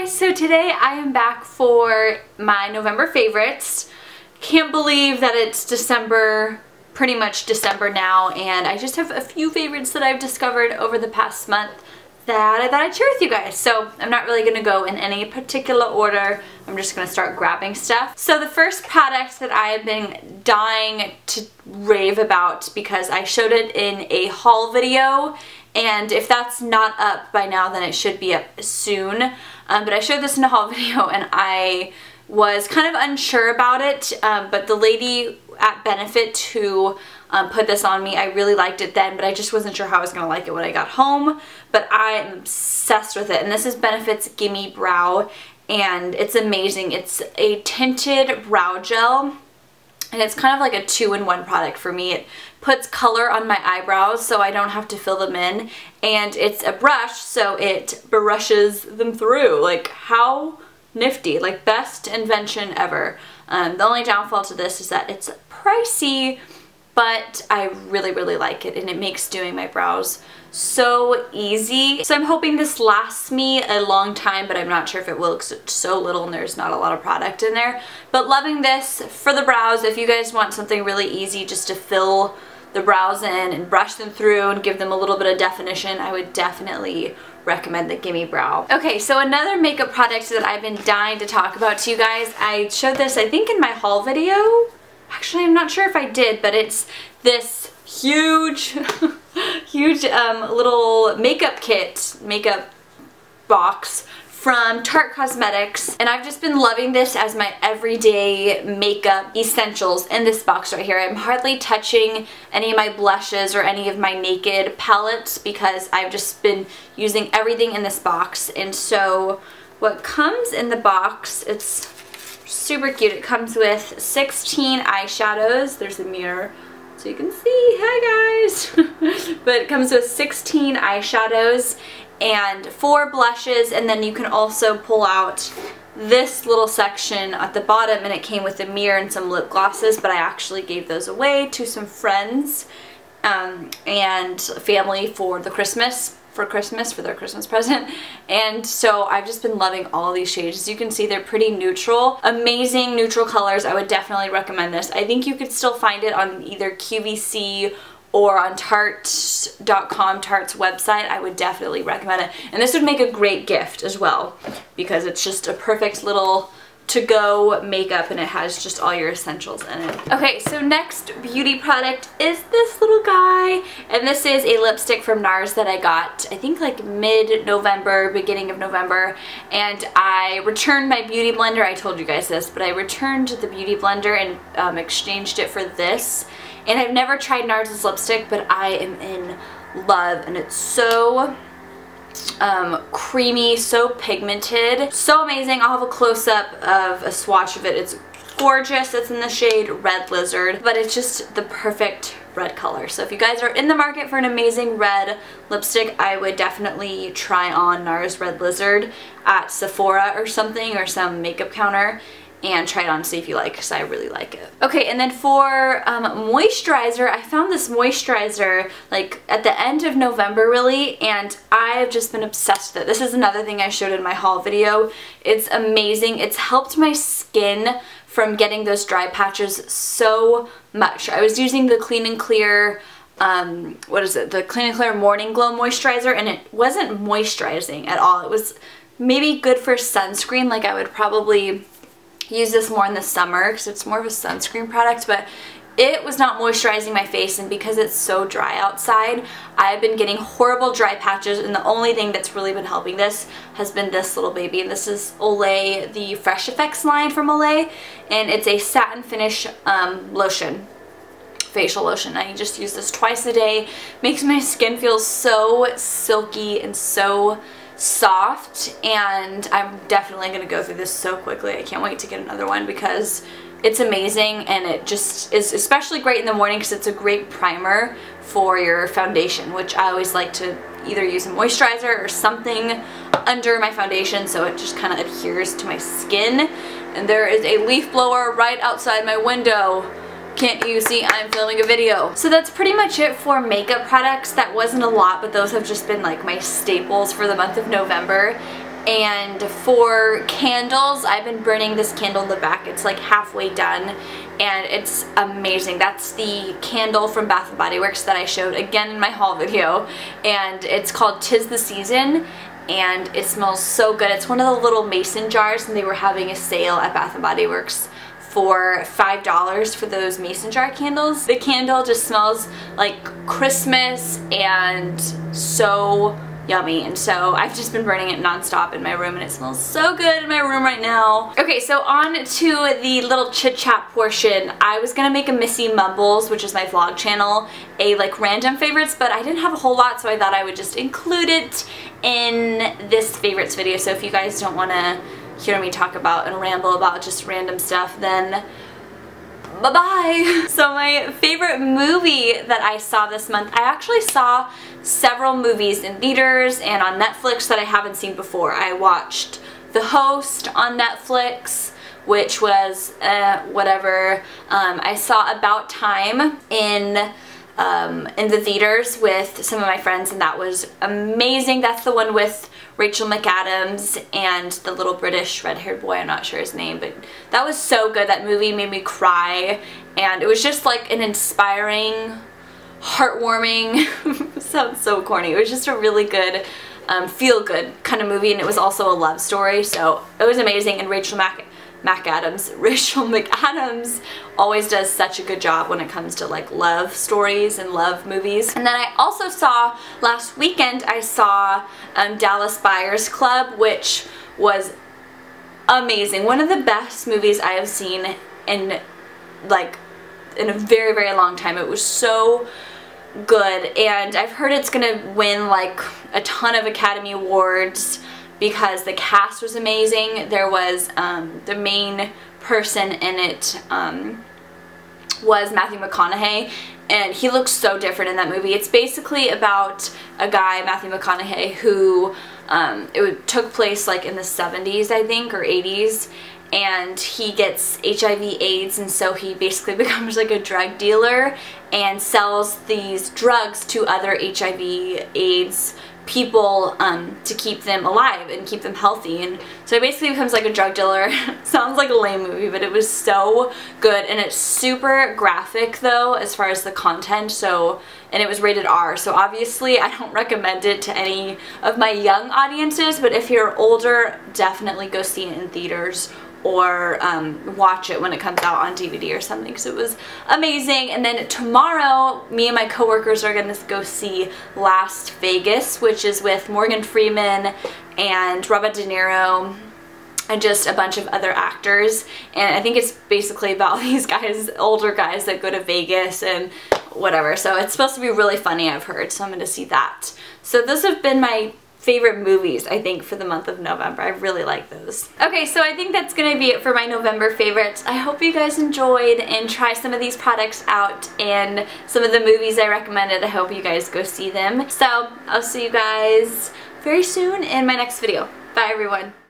guys, so today I am back for my November favorites. Can't believe that it's December, pretty much December now, and I just have a few favorites that I've discovered over the past month that I thought I'd share with you guys. So I'm not really gonna go in any particular order. I'm just gonna start grabbing stuff. So the first product that I have been dying to rave about because I showed it in a haul video and if that's not up by now then it should be up soon um, but I showed this in a haul video and I was kind of unsure about it um, but the lady at Benefit who um, put this on me I really liked it then but I just wasn't sure how I was gonna like it when I got home but I am obsessed with it and this is Benefit's Gimme Brow and it's amazing it's a tinted brow gel and it's kind of like a two-in-one product for me. It puts color on my eyebrows so I don't have to fill them in and it's a brush so it brushes them through. Like how nifty, like best invention ever. Um, the only downfall to this is that it's pricey but I really really like it and it makes doing my brows so easy. So I'm hoping this lasts me a long time, but I'm not sure if it will because it's so little and there's not a lot of product in there. But loving this for the brows. If you guys want something really easy just to fill the brows in and brush them through and give them a little bit of definition, I would definitely recommend the Gimme Brow. Okay, so another makeup product that I've been dying to talk about to you guys, I showed this I think in my haul video. Actually, I'm not sure if I did, but it's this huge huge um, little makeup kit, makeup box from Tarte Cosmetics and I've just been loving this as my everyday makeup essentials in this box right here. I'm hardly touching any of my blushes or any of my naked palettes because I've just been using everything in this box and so what comes in the box, it's super cute. It comes with 16 eyeshadows. There's a mirror so you can see, hi guys! but it comes with 16 eyeshadows and four blushes and then you can also pull out this little section at the bottom and it came with a mirror and some lip glosses but I actually gave those away to some friends um, and family for the Christmas for Christmas, for their Christmas present. And so I've just been loving all these shades. As you can see, they're pretty neutral. Amazing neutral colors. I would definitely recommend this. I think you could still find it on either QVC or on Tarte.com, Tarte's website, I would definitely recommend it. And this would make a great gift as well because it's just a perfect little to-go makeup and it has just all your essentials in it. Okay, so next beauty product is this little guy. And this is a lipstick from NARS that I got, I think like mid-November, beginning of November. And I returned my beauty blender. I told you guys this, but I returned the beauty blender and um, exchanged it for this. And I've never tried NARS's lipstick, but I am in love. And it's so um, creamy, so pigmented. So amazing. I'll have a close-up of a swatch of it. It's gorgeous. It's in the shade Red Lizard, but it's just the perfect red color. So if you guys are in the market for an amazing red lipstick, I would definitely try on NARS Red Lizard at Sephora or something or some makeup counter and try it on see if you like because I really like it. Okay, and then for um, moisturizer, I found this moisturizer like at the end of November really, and I've just been obsessed with it. This is another thing I showed in my haul video. It's amazing. It's helped my skin from getting those dry patches so much. I was using the Clean and Clear um, what is it, the Clean and Clear Morning Glow Moisturizer, and it wasn't moisturizing at all. It was maybe good for sunscreen, like I would probably use this more in the summer because it's more of a sunscreen product, but it was not moisturizing my face and because it's so dry outside, I've been getting horrible dry patches and the only thing that's really been helping this has been this little baby. And this is Olay, the Fresh Effects line from Olay, and it's a satin finish um, lotion facial lotion. I just use this twice a day. Makes my skin feel so silky and so soft and I'm definitely going to go through this so quickly. I can't wait to get another one because it's amazing and it just is especially great in the morning because it's a great primer for your foundation which I always like to either use a moisturizer or something under my foundation so it just kind of adheres to my skin and there is a leaf blower right outside my window can't you see I'm filming a video? So that's pretty much it for makeup products. That wasn't a lot, but those have just been like my staples for the month of November. And for candles, I've been burning this candle in the back. It's like halfway done and it's amazing. That's the candle from Bath & Body Works that I showed again in my haul video and it's called Tis the Season and it smells so good. It's one of the little mason jars and they were having a sale at Bath & Body Works for $5 for those mason jar candles. The candle just smells like Christmas and so yummy and so I've just been burning it nonstop in my room and it smells so good in my room right now. Okay so on to the little chit chat portion. I was gonna make a Missy Mumbles which is my vlog channel a like random favorites but I didn't have a whole lot so I thought I would just include it in this favorites video so if you guys don't want to hear me talk about and ramble about just random stuff then bye-bye. So my favorite movie that I saw this month, I actually saw several movies in theaters and on Netflix that I haven't seen before. I watched The Host on Netflix, which was uh, whatever. Um, I saw About Time in um, in the theaters with some of my friends and that was amazing. That's the one with Rachel McAdams and the little British red-haired boy, I'm not sure his name, but that was so good. That movie made me cry and it was just like an inspiring, heartwarming, sounds so corny, it was just a really good um, feel-good kind of movie and it was also a love story so it was amazing and Rachel Mac McAdams, Rachel McAdams always does such a good job when it comes to like love stories and love movies. And then I also saw, last weekend I saw um, Dallas Buyers Club which was amazing. One of the best movies I have seen in like in a very very long time. It was so good and I've heard it's gonna win like a ton of Academy Awards because the cast was amazing. There was um, the main person in it um, was Matthew McConaughey and he looks so different in that movie. It's basically about a guy, Matthew McConaughey, who um, it took place like in the 70s I think or 80s and he gets HIV AIDS and so he basically becomes like a drug dealer and sells these drugs to other HIV AIDS people um, to keep them alive and keep them healthy. And so it basically becomes like a drug dealer. Sounds like a lame movie but it was so good. And it's super graphic though as far as the content. So and it was rated R. So obviously I don't recommend it to any of my young audiences. But if you're older definitely go see it in theaters or um, watch it when it comes out on DVD or something because it was amazing. And then tomorrow, me and my coworkers are going to go see Last Vegas, which is with Morgan Freeman and Robert De Niro and just a bunch of other actors. And I think it's basically about these guys, older guys that go to Vegas and whatever. So it's supposed to be really funny, I've heard. So I'm going to see that. So those have been my favorite movies, I think, for the month of November. I really like those. Okay, so I think that's to be it for my November favorites. I hope you guys enjoyed and try some of these products out and some of the movies I recommended. I hope you guys go see them. So I'll see you guys very soon in my next video. Bye everyone.